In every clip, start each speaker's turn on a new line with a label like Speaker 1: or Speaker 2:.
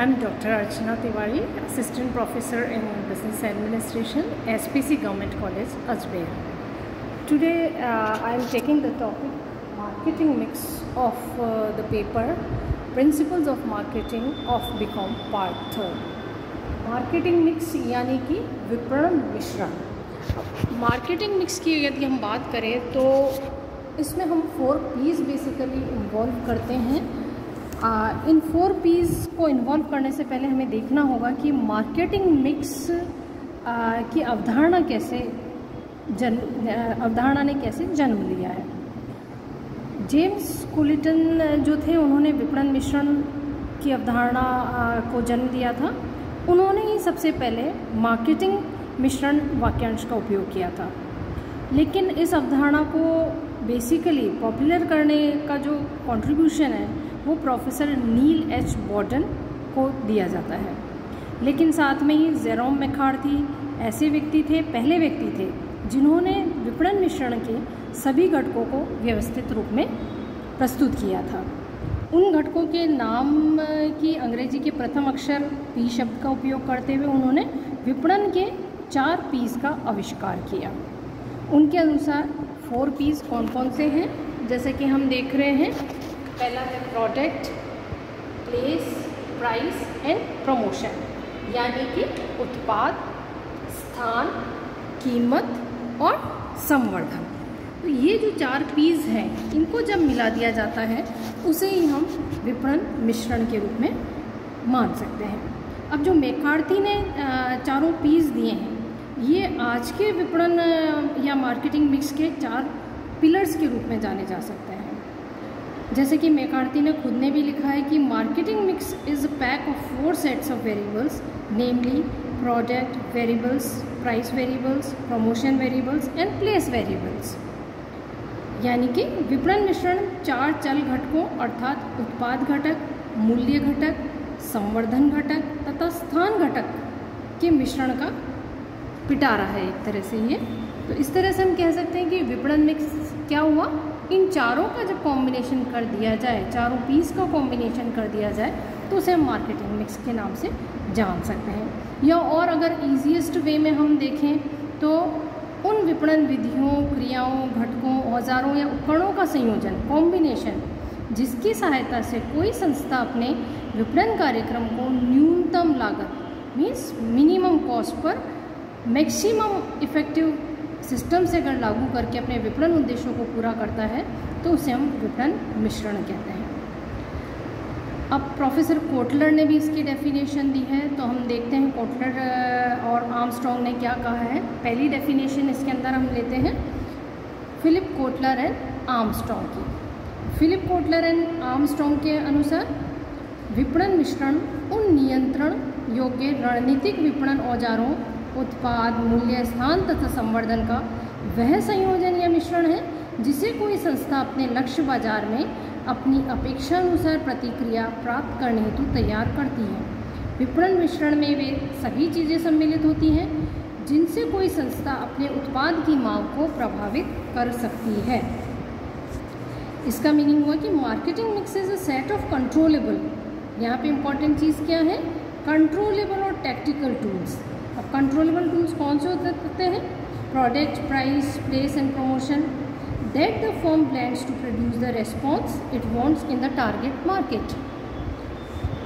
Speaker 1: I'm Dr. Archana Tiwari, Assistant Professor in Business Administration, SPC Government College, Ajmer. Today uh, I am taking the topic marketing mix of uh, the paper Principles of Marketing of BCom Part 3. Marketing mix यानी कि विपणन मिश्रण marketing mix की यदि हम बात करें तो इसमें हम फोर पीस बेसिकली इन्वॉल्व करते हैं आ, इन फोर पीस को इन्वॉल्व करने से पहले हमें देखना होगा कि मार्केटिंग मिक्स की अवधारणा कैसे जन्म अवधारणा ने कैसे जन्म लिया है। जेम्स कुलिटन जो थे, उन्होंने विपणन मिश्रण की अवधारणा को जन्म दिया था। उन्होंने ही सबसे पहले मार्केटिंग मिश्रण वाक्यांश का उपयोग किया था। लेकिन इस अवधारणा को बेसिकली पॉपुलर करने का जो कंट्रीब्यूशन है वो प्रोफेसर नील एच बॉर्डन को दिया जाता है। लेकिन साथ में ही जेरोम मैखार्थी ऐसे व्यक्ति थे, पहले व्यक्ति थे, जिन्होंने विपणन मिश्रण के सभी घटकों को व्यवस्थित रूप में प्रस्तुत किया था। उन घटकों के नाम की अंग्रेज़ी के प्रथम अक्षर पी शब्द का उपयोग करते हुए उन्होंने विपणन के चार पीस का आविष्कार किया। उनके अनुसार फोर पीस कौन कौन से हैं? जैसे कि हम देख रहे हैं पहला है product place price and promotion यानी कि उत्पाद, स्थान, कीमत और संवर्धन। तो ये जो चार पीस हैं, इनको जब मिला दिया जाता है, उसे ही हम विपणन मिश्रण के रूप में मान सकते हैं। अब जो मेकार्थी ने चारों पीस दिए हैं, ये आज के विपणन या मार्केटिंग मिक्स के चार पिलर्स के रूप में जाने जा सकते हैं। जैसे कि मेकार्थी ने खुद ने भी लिखा है कि marketing mix is a pack of four sets of variables namely product variables price variables promotion variables and place variables यानी कि विपणन मिश्रण चार चल घटकों अर्थात उत्पाद घटक, मूल्य घटक, संवर्धन घटक तथा स्थान घटक के मिश्रण का पिटारा है एक तरह से ये। तो इस तरह से हम कह सकते हैं कि विपणन मिक्स क्या हुआ? इन चारों का जब कॉम्बिनेशन कर दिया जाए, चारों पीस का कॉम्बिनेशन कर दिया जाए तो उसे हम मार्केटिंग मिक्स के नाम से जान सकते हैं। या और अगर ईजिएस्ट वे में हम देखें तो उन विपणन विधियों, क्रियाओं, घटकों, औजारों या उपकरणों का संयोजन कॉम्बिनेशन जिसकी सहायता से कोई संस्था अपने विपणन कार्यक्रम को न्यूनतम लागत मीन्स मिनिमम कॉस्ट पर मैक्सिमम इफ़ेक्टिव सिस्टम से अगर लागू करके अपने विपणन उद्देश्यों को पूरा करता है तो उसे हम विपणन मिश्रण कहते हैं। अब प्रोफेसर कोटलर ने भी इसकी डेफिनेशन दी है तो हम देखते हैं कोटलर और आर्मस्ट्रॉन्ग ने क्या कहा है। पहली डेफिनेशन इसके अंदर हम लेते हैं, फिलिप कोटलर एंड आर्मस्ट्रॉन्ग की। फिलिप कोटलर एंड आर्मस्ट्रॉन्ग के अनुसार, विपणन मिश्रण उन नियंत्रण योग्य रणनीतिक विपणन औजारों उत्पाद, मूल्य, स्थान तथा संवर्धन का वह संयोजन या मिश्रण है, जिसे कोई संस्था अपने लक्ष्य बाज़ार में अपनी अपेक्षानुसार प्रतिक्रिया प्राप्त करने हेतु तैयार करती है। विपणन मिश्रण में वे सभी चीज़ें सम्मिलित होती हैं, जिनसे कोई संस्था अपने उत्पाद की मांग को प्रभावित कर सकती है। इसका मीनिंग हुआ कि marketing mix is a set of controllable. यहाँ पे इंपॉर्टेंट चीज़ क्या है? कंट्रोलेबल और टैक्टिकल टूल्स कंट्रोलेबल टूल्स कौन से होते हैं। Product price place and promotion that the firm blend to produce the response it wants in the target market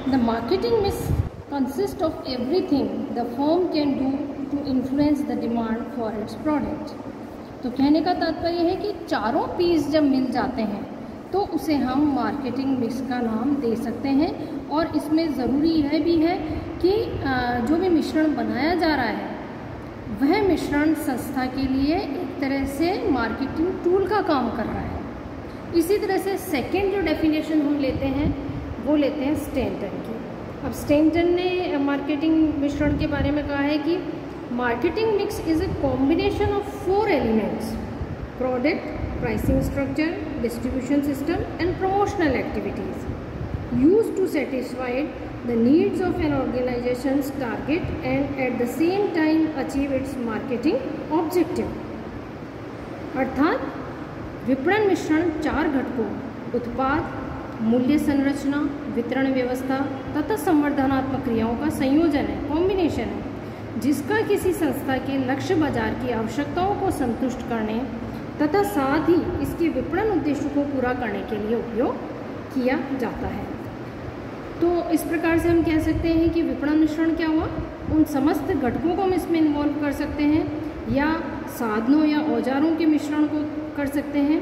Speaker 1: the marketing mix consist of everything the firm can do to influence the demand for its product तो कहने का तात्पर्य है कि चारों piece जब मिल जाते हैं तो उसे हम मार्केटिंग मिक्स का नाम दे सकते हैं। और इसमें ज़रूरी यह भी है कि जो भी मिश्रण बनाया जा रहा है, वह मिश्रण संस्था के लिए एक तरह से मार्केटिंग टूल का काम कर रहा है। इसी तरह से सेकेंड जो डेफिनेशन हम लेते हैं, वो लेते हैं स्टेंटन की। अब स्टेंटन ने मार्केटिंग मिश्रण के बारे में कहा है कि marketing mix is a combination of four elements product pricing structure distribution system and promotional activities use to satisfied the needs of an organization's target and at the same time achieve its marketing objective. अर्थात विपणन मिश्रण चार घटकों, उत्पाद, मूल्य संरचना, वितरण व्यवस्था तथा संवर्धनात्मक क्रियाओं का संयोजन है कॉम्बिनेशन है, जिसका किसी संस्था के लक्ष्य बाज़ार की आवश्यकताओं को संतुष्ट करने तथा साथ ही इसके विपणन उद्देश्यों को पूरा करने के लिए उपयोग किया जाता है। तो इस प्रकार से हम कह सकते हैं कि विपणन मिश्रण क्या हुआ? उन समस्त घटकों को हम इसमें इन्वॉल्व कर सकते हैं या साधनों या औजारों के मिश्रण को कर सकते हैं,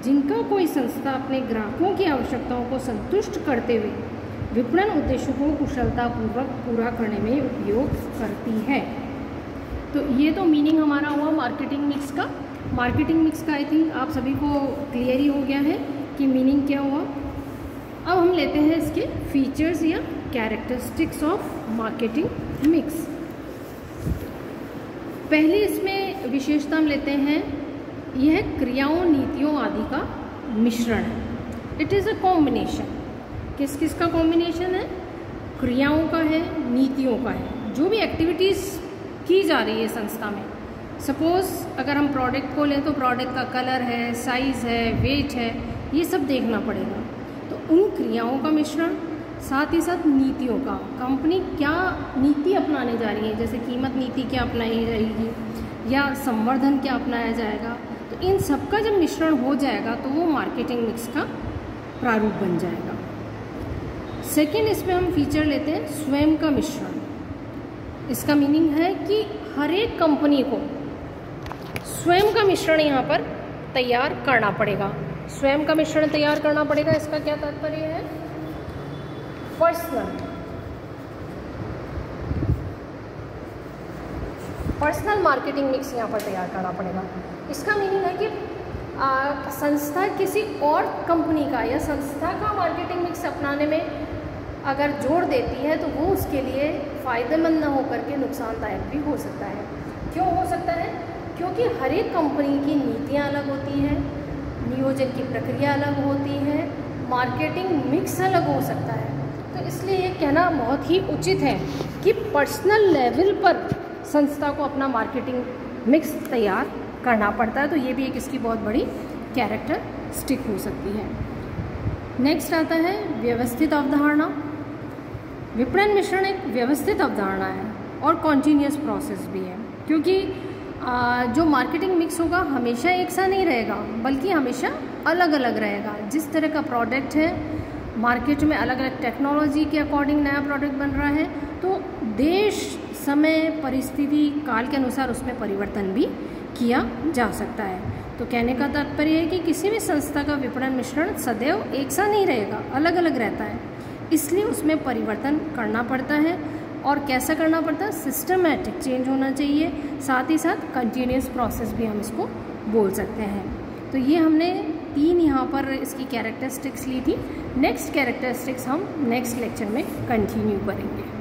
Speaker 1: जिनका कोई संस्था अपने ग्राहकों की आवश्यकताओं को संतुष्ट करते हुए विपणन उद्देश्यों को कुशलतापूर्वक पूरा करने में उपयोग करती है। तो ये तो मीनिंग हमारा हुआ मार्केटिंग मिक्स का। मार्केटिंग मिक्स का आई थिंक आप सभी को क्लियर ही हो गया है कि मीनिंग क्या हुआ। अब हम लेते हैं इसके फीचर्स या कैरेक्टरिस्टिक्स ऑफ़ मार्केटिंग मिक्स पहली इसमें विशेषता हम लेते हैं, यह क्रियाओं, नीतियों आदि का मिश्रण। है इट इज़ अ कॉम्बिनेशन किस किस का कॉम्बिनेशन है? क्रियाओं का है, नीतियों का है। जो भी एक्टिविटीज़ की जा रही है संस्था में सपोज़ अगर हम प्रोडक्ट को लें तो प्रोडक्ट का कलर है साइज़ है वेट है, ये सब देखना पड़ेगा। तो उन क्रियाओं का मिश्रण, साथ ही साथ नीतियों का। कंपनी क्या नीति अपनाने जा रही है? जैसे कीमत नीति क्या अपनाई जाएगी? या संवर्धन क्या अपनाया जाएगा? तो इन सब का जब मिश्रण हो जाएगा तो वो मार्केटिंग मिक्स का प्रारूप बन जाएगा। सेकेंड इसमें हम फीचर लेते हैं स्वयं का मिश्रण। इसका मीनिंग है कि हर एक कंपनी को स्वयं का मिश्रण यहाँ पर तैयार करना पड़ेगा। स्वयं का मिश्रण तैयार करना पड़ेगा इसका क्या तात्पर्य है? पर्सनल पर्सनल मार्केटिंग मिक्स यहाँ पर तैयार करना पड़ेगा। इसका मीनिंग है कि आ, संस्था किसी और कंपनी का या संस्था का मार्केटिंग मिक्स अपनाने में अगर जोड़ देती है तो वो उसके लिए फ़ायदेमंद न होकर के नुकसानदायक भी हो सकता है। क्यों हो सकता है? क्योंकि हर एक कंपनी की नीतियाँ अलग होती हैं, नियोजन की प्रक्रिया अलग होती है, मार्केटिंग मिक्स अलग हो सकता है। तो इसलिए ये कहना बहुत ही उचित है कि पर्सनल लेवल पर संस्था को अपना मार्केटिंग मिक्स तैयार करना पड़ता है तो ये भी एक इसकी बहुत बड़ी कैरेक्टर स्टिक हो सकती है। नेक्स्ट आता है व्यवस्थित अवधारणा। विपणन मिश्रण एक व्यवस्थित अवधारणा है और कॉन्टीन्यूस प्रोसेस भी है, क्योंकि जो मार्केटिंग मिक्स होगा हमेशा एक सा नहीं रहेगा, बल्कि हमेशा अलग अलग रहेगा। जिस तरह का प्रोडक्ट है मार्केट में अलग अलग टेक्नोलॉजी के अकॉर्डिंग नया प्रोडक्ट बन रहा है तो देश, समय, परिस्थिति, काल के अनुसार उसमें परिवर्तन भी किया जा सकता है। तो कहने का तात्पर्य है कि किसी भी संस्था का विपणन मिश्रण सदैव एक सा नहीं रहेगा अलग अलग रहता है। इसलिए उसमें परिवर्तन करना पड़ता है। और कैसा करना पड़ता है? सिस्टमेटिक चेंज होना चाहिए। साथ ही साथ कंटिन्यूस प्रोसेस भी हम इसको बोल सकते हैं। तो ये हमने तीन यहाँ पर इसकी कैरेक्टरिस्टिक्स ली थी। नेक्स्ट कैरेक्टरिस्टिक्स हम नेक्स्ट लेक्चर में कंटिन्यू करेंगे।